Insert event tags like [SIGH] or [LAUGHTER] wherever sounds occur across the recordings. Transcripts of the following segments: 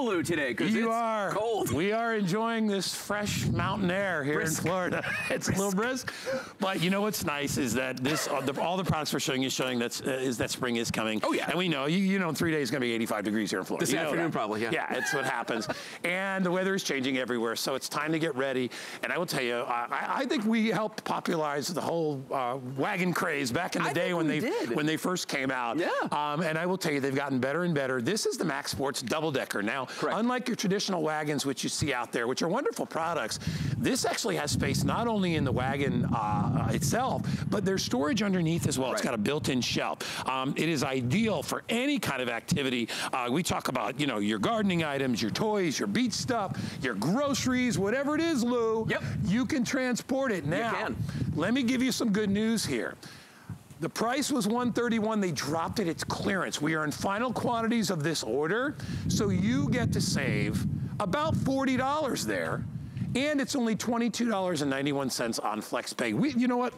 Lou today because you it's are. cold. We are enjoying this fresh mountain air here Brisk. in Florida. [LAUGHS] it's a little brisk, but you know what's nice is that this all the, all the products we're showing you showing that uh, is that spring is coming. Oh, yeah. and we know you, you know in three days it's going to be 85 degrees here in Florida. This You afternoon probably, yeah. Yeah, it's what happens, [LAUGHS] and the weather is changing everywhere, so it's time to get ready. And I will tell you, I, I think we helped popularize the whole uh, wagon craze back in the I day when they did. when they first came out. Yeah. Um, and I will tell you, they've gotten better and better. This is the Mac Sports double decker. Now, Correct. unlike your traditional wagons, which you see out there, which are wonderful products, this actually has space not only in the wagon uh, itself, but there's storage underneath as well. It's got a built-in shelf. Um, it is ideal for any kind of activity. Uh, we talk about, you know, your gardening items, your toys, your beach stuff, your groceries, whatever it is, Lou. Yep. You can transport it. Now, You can. let me give you some good news here. The price was 131. They dropped it. It's clearance. We are in final quantities of this order, so you get to save about $40 there, and it's only $22.91 on FlexPay. We, you know what?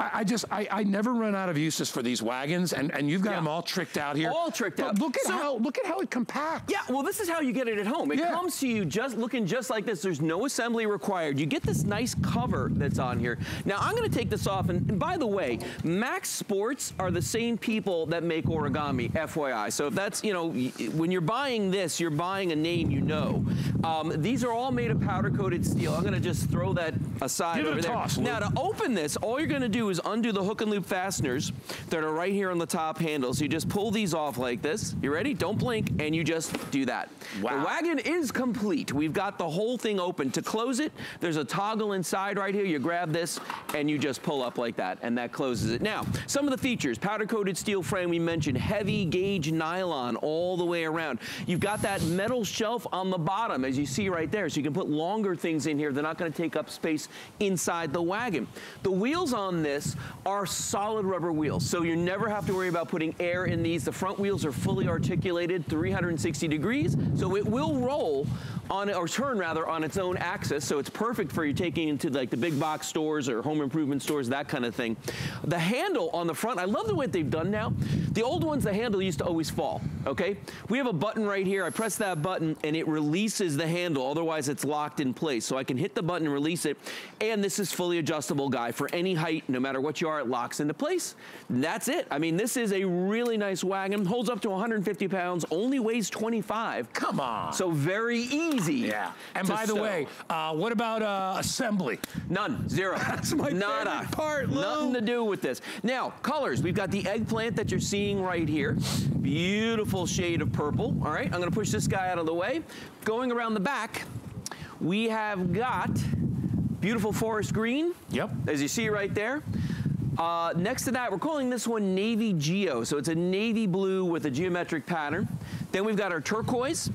I, I just, I, I never run out of uses for these wagons, and, and you've got Yeah. them all tricked out here. All tricked But out. Look at So- how, look at how it compacts. Yeah, well, this is how you get it at home. It Yeah. comes to you just looking just like this. There's no assembly required. You get this nice cover that's on here. Now, I'm going to take this off. And, and by the way, Mac Sports are the same people that make origami, FYI. So if that's, you know, when you're buying this, you're buying a name you know. Um, these are all made of powder-coated steel. I'm going to just throw that aside Give it over there. toss, now, to open this, all you're going to do is undo the hook and loop fasteners that are right here on the top handle. So you just pull these off like this. You ready? Don't blink, and you just do that. Wow. The wagon is complete. We've got the whole thing open. To close it, there's a toggle inside right here. You grab this, and you just pull up like that, and that closes it. Now, some of the features. Powder-coated steel frame we mentioned. Heavy gauge nylon all the way around. You've got that metal shelf on the bottom, as you see right there, so you can put longer things in here. They're not going to take up space inside the wagon. The wheels on this are solid rubber wheels, so you never have to worry about putting air in these. The front wheels are fully articulated, 360 degrees, so it will roll on, or turn rather, on its own axis, so it's perfect for you taking into like the big box stores or home improvement stores, that kind of thing. The handle on the front, I love the way they've done now. The old ones, the handle used to always fall, okay? We have a button right here. I press that button and it releases the handle, otherwise it's locked in place. So I can hit the button and release it, and this is fully adjustable, guy. For any height, no matter what you are, it locks into place. That's it. I mean, this is a really nice wagon. Holds up to 150 pounds, only weighs 25. Come on. So very easy. yeah. And by the way, uh, what about uh, assembly? None, zero. [LAUGHS] That's my Nada. favorite part, Lou. Nothing to do with this. Now, colors. We've got the eggplant that you're seeing right here. Beautiful shade of purple. All right, I'm gonna push this guy out of the way. Going around the back, we have got beautiful forest green. Yep. As you see right there. Uh, next to that, we're calling this one Navy Geo. So it's a navy blue with a geometric pattern. Then we've got our turquoise.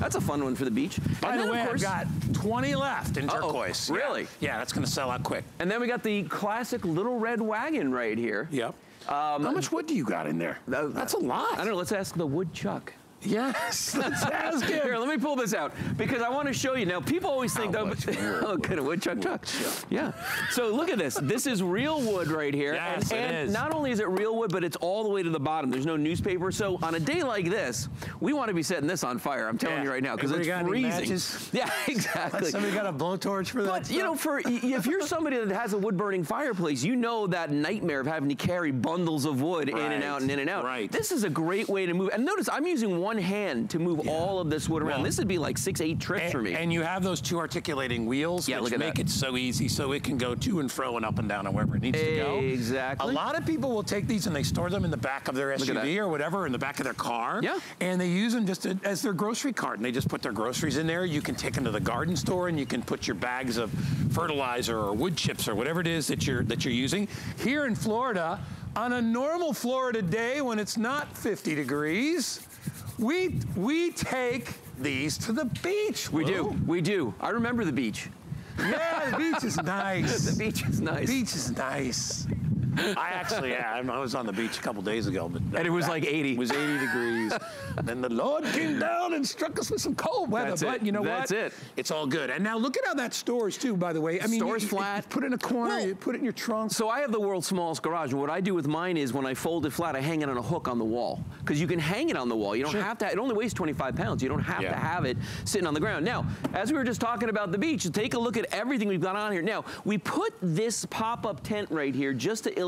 That's a fun one for the beach. By And the then, way, I've got 20 left in Uh-oh, turquoise. Yeah. really? Yeah, that's going to sell out quick. And then we got the classic little red wagon right here. Yep. How much wood do you got in there? Uh, That's a lot. I don't know, let's ask the woodchuck. Yes, [LAUGHS] let's [LAUGHS] ask him. Here, let me pull this out because I want to show you. Now, people always think, How [LAUGHS] oh, oh, good, a woodchuck chuck. Yeah. So look at this. This is real wood right here. Yes, and, it and is. not only is it real wood, but it's all the way to the bottom. There's no newspaper. So on a day like this, we want to be setting this on fire. I'm telling Yeah. you right now because it's freezing. Yeah, exactly. Somebody got a blowtorch for that? But you know, for if you're somebody that has a wood burning fireplace, you know that nightmare of having to carry bundles of wood in and out and in and out. right. This is a great way to move. And notice I'm using one hand to move all of this wood around. This would be like six, eight trips and, for me. and you have those two articulating wheels, Yeah, which make that. it so easy, so it can go to and fro and up and down and wherever it needs to go. Exactly. A lot of people will take these and they store them in the back of their SUV or whatever, in the back of their car. Yeah. And they use them just to- as their grocery cart, and they just put their groceries in there. You can take them to the garden store and you can put your bags of fertilizer or wood chips or whatever it is that you're that you're using. Here in Florida, on a normal Florida day when it's not 50 degrees, we we take these to the beach. we Lou. do. We do. I remember the beach. Yeah, the beach is [LAUGHS] nice. The beach is nice. The beach is nice. I actually, yeah, I was on the beach a couple days ago, but and it was like 80. It was 80 degrees. [LAUGHS] then the Lord came down and struck us with some cold weather. That's but it. you know That's what? That's it. It's all good. And now look at how that stores too. By the way, I mean, Stores you, you- flat. you put it in a corner. Well- you put it in your trunk. So I have the world's smallest garage. and What I do with mine is when I fold it flat, I hang it on a hook on the wall because you can hang it on the wall. You don't Sure. have to. It only weighs 25 pounds. You don't have Yeah. to have it sitting on the ground. Now, as we were just talking about the beach, take a look at everything we've got on here. Now, we put this pop-up tent right here just to illustrate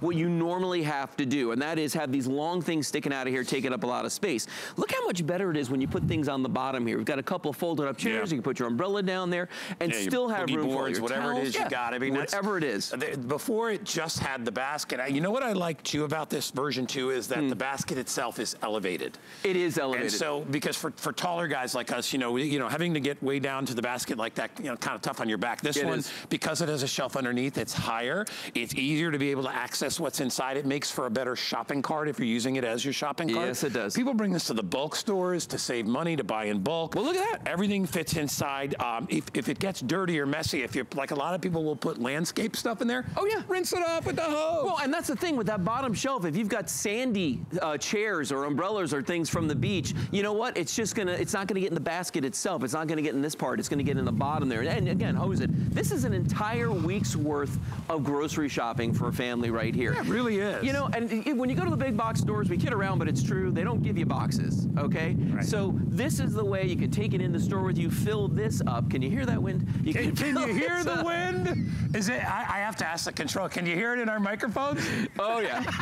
what you normally have to do, and that is have these long things sticking out of here, taking up a lot of space. Look how much better it is when you put things on the bottom here. We've got a couple folded up chairs. Yeah. You can put your umbrella down there and Yeah, still have room for your whatever towels. it is Yeah, you got. I mean, whatever it is. Before it just had the basket. You know what I like too about this version two is that hmm. the basket itself is elevated. It is elevated. And so, because for, for taller guys like us, you know, we, you know, having to get way down to the basket like that, you know, kind of tough on your back. This It one, is. because it has a shelf underneath, it's higher. It's easier to be able to access what's inside. It makes for a better shopping cart if you're using it as your shopping cart. Yes, it does. People bring this to the bulk stores to save money to buy in bulk. Well, look at that. Everything fits inside. Um, if, if it gets dirty or messy, if you're like a lot of people will put landscape stuff in there. Oh, yeah. rinse it off with the hose. Well, and that's the thing with that bottom shelf. If you've got sandy uh, chairs or umbrellas or things from the beach, you know what? It's just gonna. It's not gonna get in the basket itself. It's not gonna get in this part. It's gonna get in the bottom there. And again, hose it. This is an entire week's worth of grocery shopping for a family right here. Yeah, it really is. You know, and when you go to the big box stores, we kid around, but it's true. They don't give you boxes. Okay. Right. So this is the way you can take it in the store with you. Fill this up. Can you hear that wind? You Can, can fill you hear the up. wind? Is it? I, I have to ask the control. Can you hear it in our microphones? Oh yeah. [LAUGHS]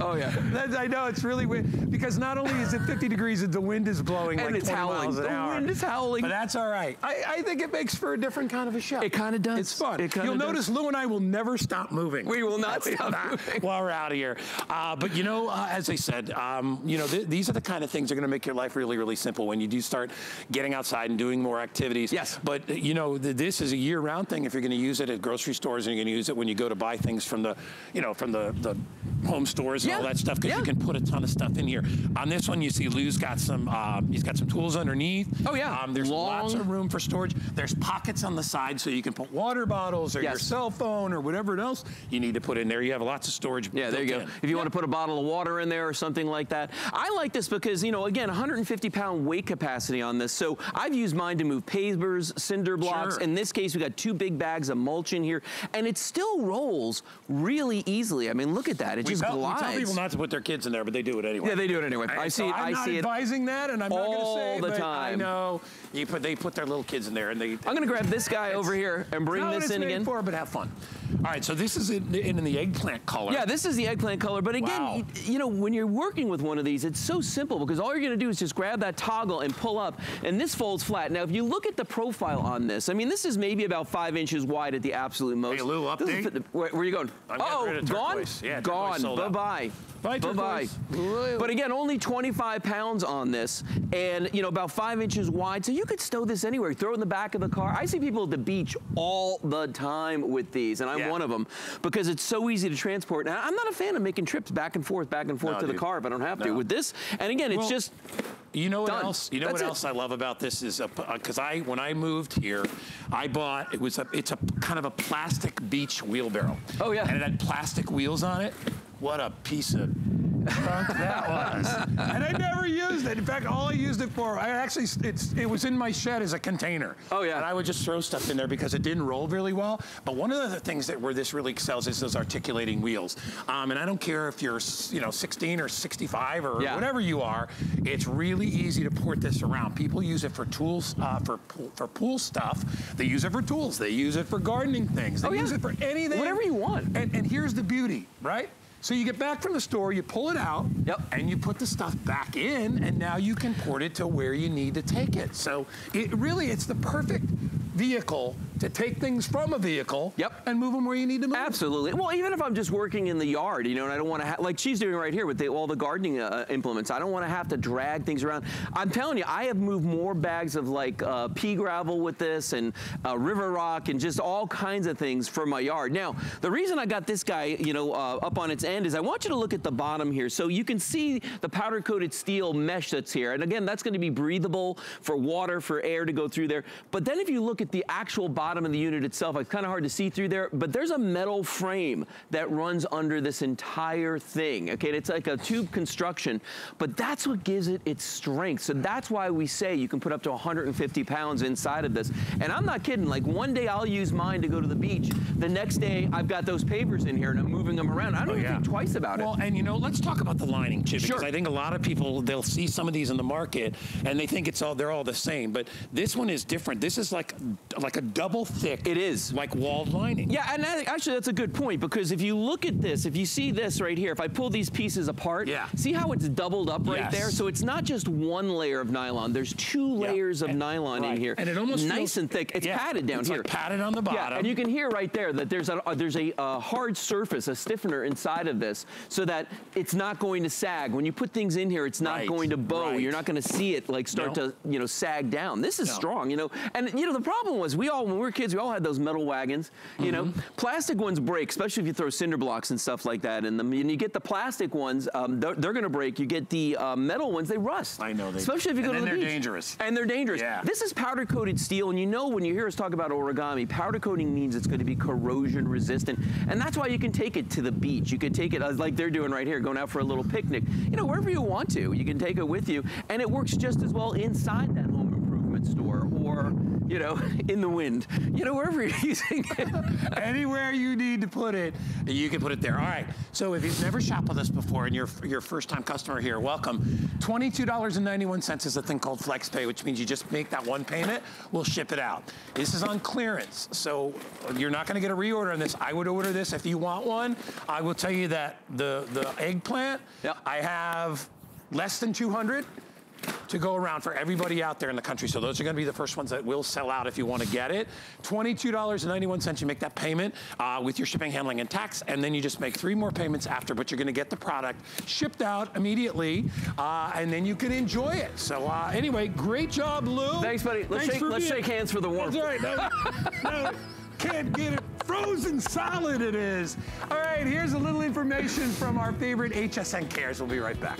Oh yeah. That's, I know it's really weird because not only is it 50 degrees, the wind is blowing And like it's 20 howling. miles an The hour. wind is howling. But that's all right. I, I think it makes for a different kind of a show. It kinda does. It's fun. You'll does. notice Lou and I will never stop moving. We will not [LAUGHS] We stop moving. While we're out of here. Uh, but you know, uh, as I said, um, you know, th- these are the kind of things that are going to make your life really, really simple when you do start getting outside and doing more activities. Yes. But uh, you know, th- this is a year-round thing. If you're going to use it at grocery stores and you're going to use it when you go to buy things from the, you know, from the, the home stores and Yeah. all that stuff, because Yeah. you can put a ton of stuff in here. On this one, you see Lou's got some. Um, he's got some tools underneath. Oh, yeah. Um, there's lots of room for storage. There's pockets on the side so you can put water bottles or your cell phone or whatever else you need to put in there. You have lots of storage. Yeah, there you go. in. If you want to put a bottle of water in there or something like that. I like this because, you know, again, 150 pound weight capacity on this. So I've used mine to move pavers, cinder blocks. Sure. In this case, we got two big bags of mulch in here, and it still rolls really easily. I mean, look at that. It We just tell, we glides. tell people not to put their kids in there, but they do it anyway. Yeah, they do it anyway. I so see- I'm I not see it advising that, and I'm not going to all say the but I know you put they put their little kids in there, and they. I'm going to grab this guy over here and bring this in again. For, but have fun. All right, so this is in, in the eggplant color. Yeah, this is the eggplant color. But again, Wow. you, you know, when you're working with one of these, it's so simple because all you're going to do is just grab that toggle and pull up, and this folds flat. Now, if you look at the profile on this, I mean, this is maybe about five inches wide at the absolute most. Hey, Lou, update? the- where, where are you going? I'm oh, gone? Yeah, gone. Bye-bye. Bye, Bye-bye. But again, only 25 pounds on this, and you know about five inches wide, so you could stow this anywhere. Throw it in the back of the car. I see people at the beach all the time with these, and I'm Yeah. one of them because it's so easy to transport. And I'm not a fan of making trips back and forth, back and forth No, to the car if I don't have to. With this, and again, it's Well, just You know what Done. else? You know That's what it. else I love about this is because uh, I when I moved here, I bought it was a it's a kind of a plastic beach wheelbarrow. Oh, yeah. and it had plastic wheels on it. What a piece of that was! and I never used it. In fact, all I used it for, I actually it's it was in my shed as a container. Oh, yeah. and I would just throw stuff in there because it didn't roll really well. But one of the things that where this really excels is those articulating wheels. Um, and I don't care if you're you know 16 or 65 or Yeah. whatever you are, it's really easy to port this around. People use it for tools, uh, for pool, for pool stuff. They use it for tools. They use it for gardening things. They Oh, yeah. use it for anything. Whatever you want. And, and here's the beauty, right? So you get back from the store, you pull it out, Yep. and you put the stuff back in, and now you can port it to where you need to take it. So it really, it's the perfect vehicle to take things from a vehicle Yep. and move them where you need to move. Absolutely. Well, even if I'm just working in the yard, you know, and I don't want to like she's doing right here with the, all the gardening uh, implements. I don't want to have to drag things around. I'm telling you, I have moved more bags of like uh, pea gravel with this and uh, river rock and just all kinds of things for my yard. Now, the reason I got this guy, you know, uh, up on its end is I want you to look at the bottom here, so you can see the powder coated steel mesh that's here. And again, that's going to be breathable for water, for air to go through there. But then if you look at the actual bottom of the unit itself. It's kind of hard to see through there, but there's a metal frame that runs under this entire thing. Okay, it's like a tube construction, but that's what gives it its strength. So that's why we say you can put up to 150 pounds inside of this. And I'm not kidding. Like one day I'll use mine to go to the beach. The next day I've got those pavers in here and I'm moving them around. I don't Oh, even yeah. think twice about Well, it. Well, and you know, let's talk about the lining too, because Sure. I think a lot of people they'll see some of these in the market and they think it's all they're all the same, but this one is different. This is like like a double thick. It is. like walled lining. Yeah, and that, actually that's a good point because if you look at this, if you see this right here, if I pull these pieces apart, Yeah. see how it's doubled up right Yes. there? So it's not just one layer of nylon, there's two layers of And- nylon in right. here. And it almost nice and thick. It's yeah, padded down it's here. like padded on the bottom. Yeah, and you can hear right there that there's a uh, there's a uh, hard surface, a stiffener inside of this, so that it's not going to sag. When you put things in here, it's not Right, going to bow. right. You're not going to see it like start No. to you know sag down. This is No. strong, you know. And you know the problem was we all when we were kids we all had those metal wagons. You know, Mm-hmm. plastic ones break, especially if you throw cinder blocks and stuff like that in them. And you get the plastic ones, um, they're, they're going to break. You get the uh, metal ones, they rust. I know they- especially if you go and to the they're beach. dangerous. And they're dangerous. Yeah. This is powder coated steel, and you know when you hear us talk about origami, powder coating means it's going to be corrosion resistant, and that's why you can take it to the beach. You can take it uh, like they're doing right here, going out for a little picnic. You know, wherever you want to, you can take it with you, and it works just as well inside that store or you know [LAUGHS] in the wind. You know, wherever you're [LAUGHS] using it. Anywhere you need to put it, you can put it there. All right. So if you've never shopped with us before and you're your first time customer here, welcome. Twenty-two dollars and ninety-one cents is a thing called FlexPay, which means you just make that one payment. We'll ship it out. This is on clearance, so you're not going to get a reorder on this. I would order this if you want one. I will tell you that the the eggplant, Yep. I have less than 200 to go around for everybody out there in the country. So those are going to be the first ones that will sell out if you want to get it. $22.91, you make that payment uh, with your shipping, handling, and tax, and then you just make three more payments after, but you're going to get the product shipped out immediately, uh, and then you can enjoy it. So uh, anyway, great job, Lou. Thanks, buddy. Let's Thanks shake- for let's being- shake hands for the warmth. That's right. No, no, can't get it. Frozen solid it is. All right, here's a little information from our favorite HSN Cares. We'll be right back.